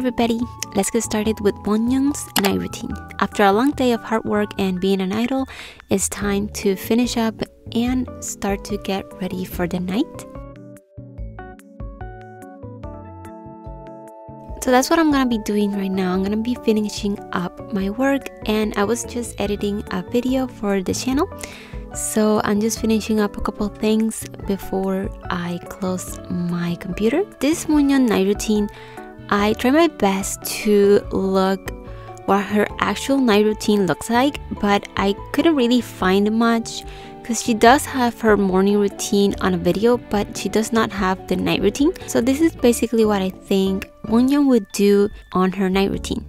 everybody, let's get started with Wonyoung's night routine. After a long day of hard work and being an idol, it's time to finish up and start to get ready for the night. So that's what I'm gonna be doing right now. I'm gonna be finishing up my work and I was just editing a video for the channel. So I'm just finishing up a couple things before I close my computer. This Wonyoung night routine, I try my best to look what her actual night routine looks like, but I couldn't really find much because she does have her morning routine on a video, but she does not have the night routine. So this is basically what I think Wonyoung would do on her night routine.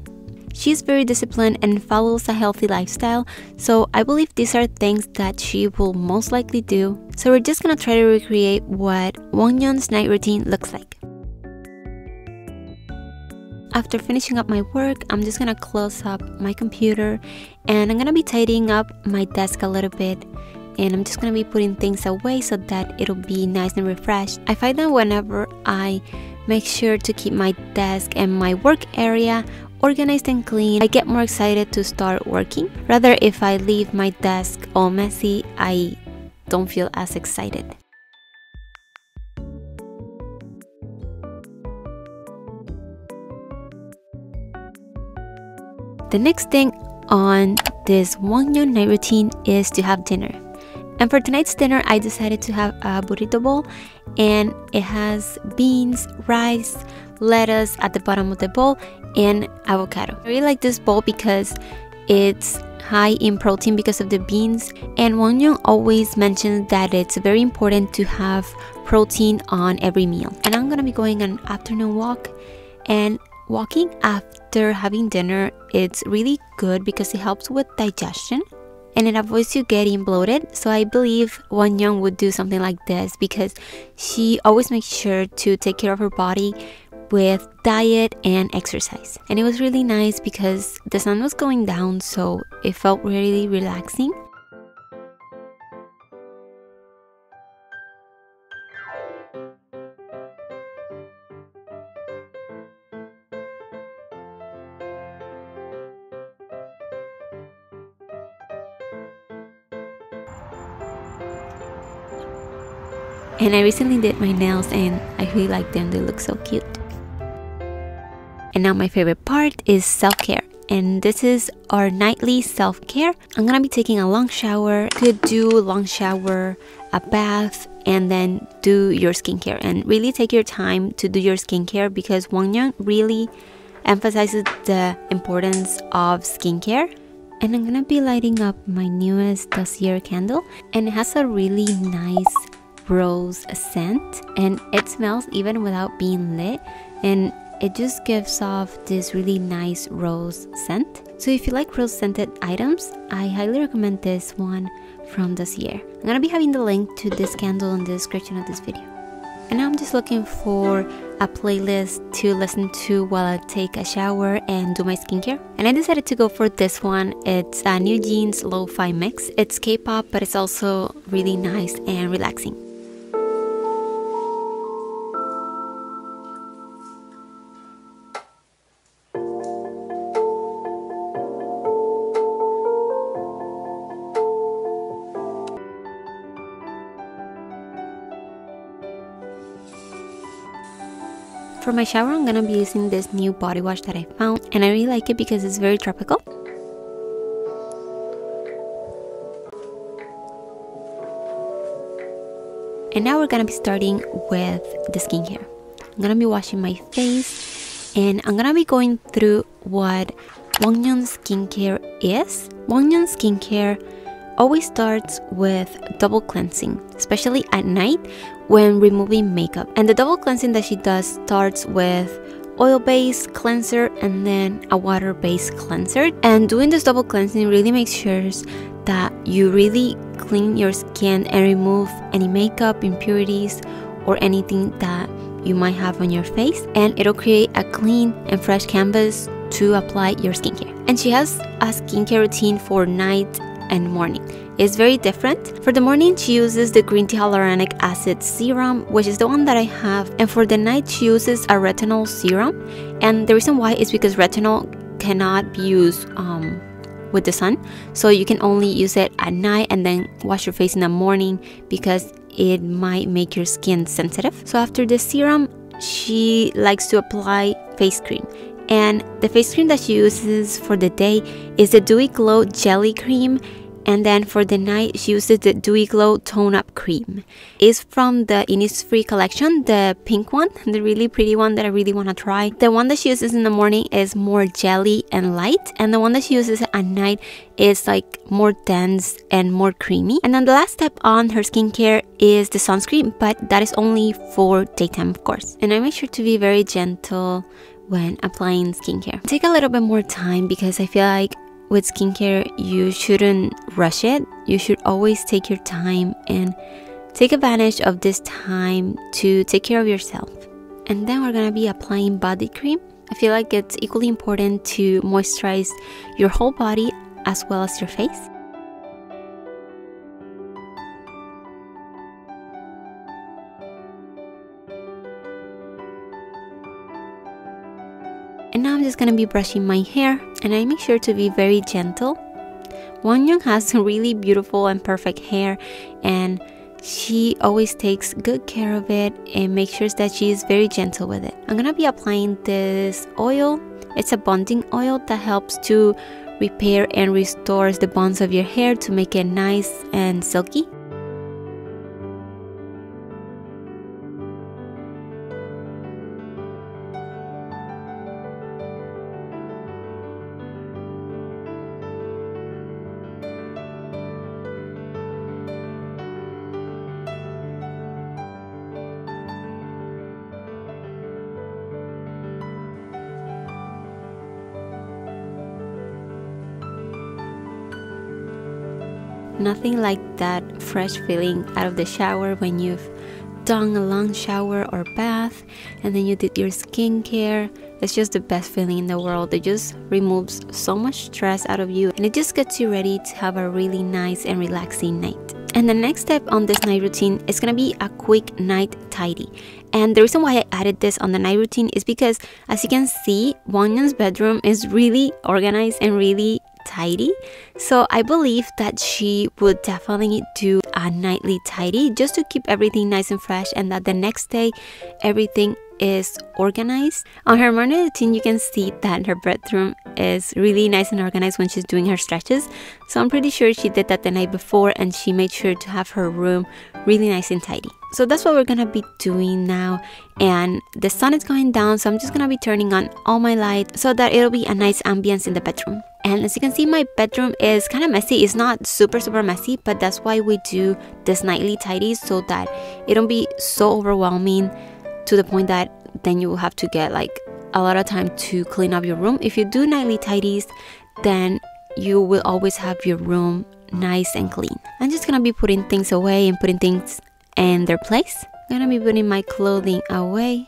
She's very disciplined and follows a healthy lifestyle, so I believe these are things that she will most likely do. So we're just gonna try to recreate what Wonyoung's night routine looks like. After finishing up my work, I'm just gonna close up my computer and I'm gonna be tidying up my desk a little bit and I'm just gonna be putting things away so that it'll be nice and refreshed. I find that whenever I make sure to keep my desk and my work area organized and clean, I get more excited to start working. Rather, if I leave my desk all messy, I don't feel as excited. The next thing on this Wonyoung night routine is to have dinner. And for tonight's dinner, I decided to have a burrito bowl and it has beans, rice, lettuce at the bottom of the bowl, and avocado. I really like this bowl because it's high in protein because of the beans and Wonyoung always mentions that it's very important to have protein on every meal. And I'm gonna be going on an afternoon walk and walking after having dinner it's really good because it helps with digestion and it avoids you getting bloated. So I believe Wonyoung would do something like this because she always makes sure to take care of her body with diet and exercise. And it was really nice because the sun was going down, so it felt really relaxing. And I recently did my nails and I really like them, they look so cute. And now my favorite part is self-care. And this is our nightly self-care. I'm gonna be taking a long shower. You could do a long shower, a bath, and then do your skincare. And really take your time to do your skincare because Wonyoung really emphasizes the importance of skincare. And I'm gonna be lighting up my newest Dossier candle. And it has a really nice rose scent and it smells even without being lit and it just gives off this really nice rose scent. So if you like rose scented items, I highly recommend this one from Dossier. I'm gonna be having the link to this candle in the description of this video. And now I'm just looking for a playlist to listen to while I take a shower and do my skincare. And I decided to go for this one. It's a NewJeans Lo-Fi Mix. It's K-pop, but it's also really nice and relaxing. For my shower, I'm gonna be using this new body wash that I found, and I really like it because it's very tropical. And now we're gonna be starting with the skincare. I'm gonna be washing my face, and I'm gonna be going through what Wonyoung skincare is. Wonyoung skincare always starts with double cleansing, especially at night when removing makeup. And the double cleansing that she does starts with oil-based cleanser and then a water-based cleanser. And doing this double cleansing really makes sure that you really clean your skin and remove any makeup, impurities, or anything that you might have on your face. And it'll create a clean and fresh canvas to apply your skincare. And she has a skincare routine for night and morning. It's very different. For the morning, she uses the green tea hyaluronic acid serum, which is the one that I have. And for the night, she uses a retinol serum. And the reason why is because retinol cannot be used um, with the sun. So you can only use it at night and then wash your face in the morning because it might make your skin sensitive. So after the serum, she likes to apply face cream. And the face cream that she uses for the day is the Dewy Glow Jelly Cream and then for the night, she uses the Dewy Glow Tone Up Cream. It's from the Innisfree collection, the pink one, the really pretty one that I really want to try. The one that she uses in the morning is more jelly and light, and the one that she uses at night is like more dense and more creamy. And then the last step on her skincare is the sunscreen, but that is only for daytime, of course. And I make sure to be very gentle when applying skincare. Take a little bit more time because I feel like with skincare, you shouldn't rush it. You should always take your time and take advantage of this time to take care of yourself. And then we're gonna be applying body cream. I feel like it's equally important to moisturize your whole body as well as your face. And now I'm just gonna be brushing my hair and I make sure to be very gentle. Wonyoung has really beautiful and perfect hair and she always takes good care of it and makes sure that she is very gentle with it. I'm gonna be applying this oil. It's a bonding oil that helps to repair and restores the bonds of your hair to make it nice and silky. Nothing like that fresh feeling out of the shower when you've done a long shower or bath and then you did your skincare. It's just the best feeling in the world. It just removes so much stress out of you and it just gets you ready to have a really nice and relaxing night. And the next step on this night routine is gonna be a quick night tidy. And the reason why I added this on the night routine is because as you can see, Wonyoung's bedroom is really organized and really tidy. So I believe that she would definitely do a nightly tidy just to keep everything nice and fresh and that the next day everything is organized. On her morning routine, you can see that her bedroom is really nice and organized when she's doing her stretches. So I'm pretty sure she did that the night before and she made sure to have her room really nice and tidy. So that's what we're gonna be doing now. And the sun is going down, so I'm just gonna be turning on all my lights so that it'll be a nice ambience in the bedroom. And as you can see, my bedroom is kind of messy. It's not super, super messy, but that's why we do this nightly tidy so that it don't be so overwhelming to the point that then you will have to get like a lot of time to clean up your room. If you do nightly tidies, then you will always have your room nice and clean. I'm just gonna be putting things away and putting things in their place. I'm gonna be putting my clothing away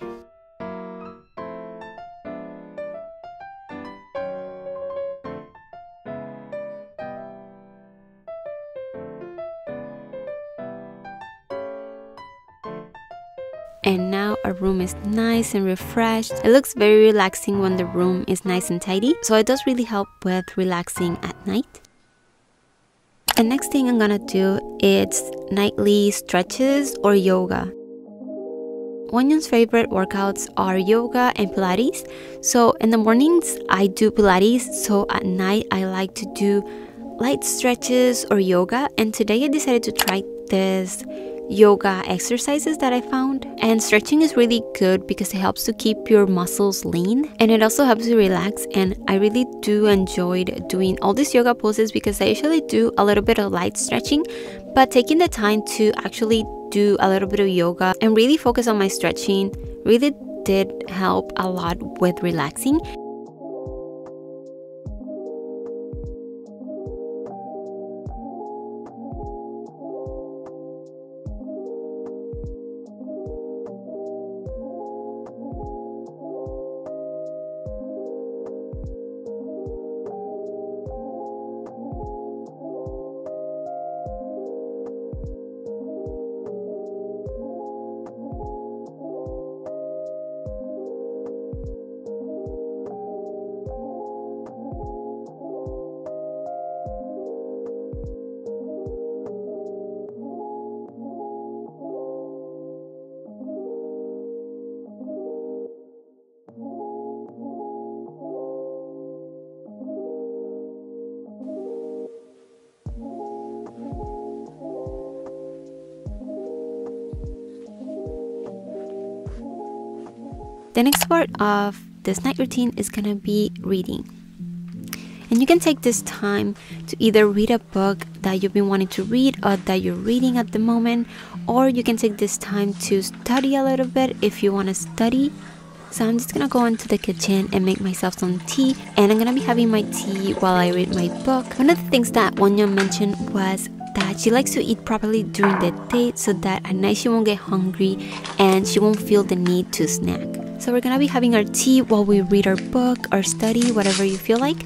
nice and refreshed. It looks very relaxing when the room is nice and tidy, so it does really help with relaxing at night. The next thing I'm gonna do is nightly stretches or yoga. Wonyoung's favorite workouts are yoga and Pilates. So in the mornings I do Pilates, so at night I like to do light stretches or yoga. And today I decided to try this yoga exercises that I found. And stretching is really good because it helps to keep your muscles lean and it also helps you relax. And I really do enjoy doing all these yoga poses because I usually do a little bit of light stretching, but taking the time to actually do a little bit of yoga and really focus on my stretching really did help a lot with relaxing The next part of this night routine is gonna be reading. And you can take this time to either read a book that you've been wanting to read or that you're reading at the moment, or you can take this time to study a little bit if you want to study. So I'm just gonna go into the kitchen and make myself some tea, and I'm gonna be having my tea while I read my book. One of the things that Wonyoung mentioned was that she likes to eat properly during the day so that at night she won't get hungry and she won't feel the need to snack. So we're gonna be having our tea while we read our book or study, whatever you feel like.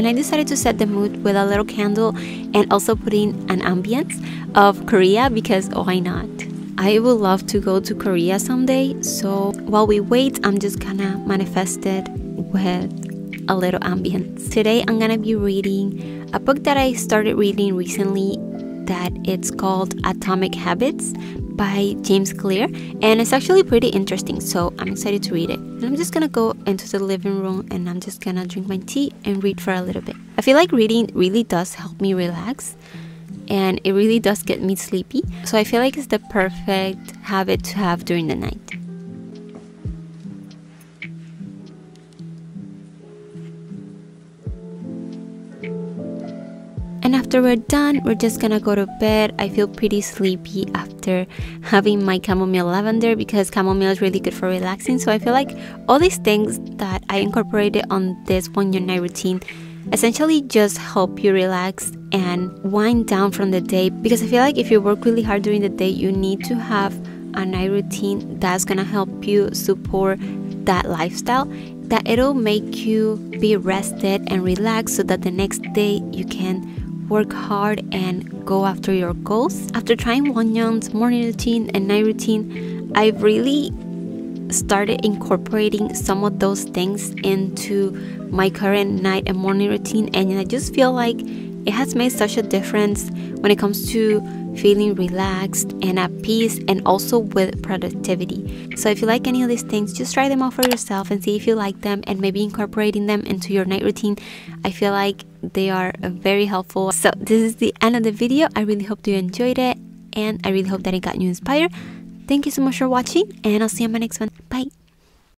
And I decided to set the mood with a little candle and also put in an ambience of Korea because why not? I would love to go to Korea someday, so while we wait, I'm just gonna manifest it with a little ambience. Today, I'm gonna be reading a book that I started reading recently that it's called Atomic Habits by James Clear and it's actually pretty interesting so I'm excited to read it. And I'm just gonna go into the living room and I'm just gonna drink my tea and read for a little bit. I feel like reading really does help me relax and it really does get me sleepy so I feel like it's the perfect habit to have during the night after we're done, we're just gonna go to bed. I feel pretty sleepy after having my chamomile lavender because chamomile is really good for relaxing. So I feel like all these things that I incorporated on this Wonyoung night routine essentially just help you relax and wind down from the day because I feel like if you work really hard during the day, you need to have a night routine that's gonna help you support that lifestyle that it'll make you be rested and relaxed so that the next day you can work hard and go after your goals. After trying Wonyoung's morning routine and night routine, I've really started incorporating some of those things into my current night and morning routine and I just feel like it has made such a difference when it comes to feeling relaxed and at peace and also with productivity. So if you like any of these things, just try them out for yourself and see if you like them and maybe incorporating them into your night routine. I feel like they are very helpful. So this is the end of the video. I really hope you enjoyed it and I really hope that it got you inspired. Thank you so much for watching and I'll see you on my next one. Bye.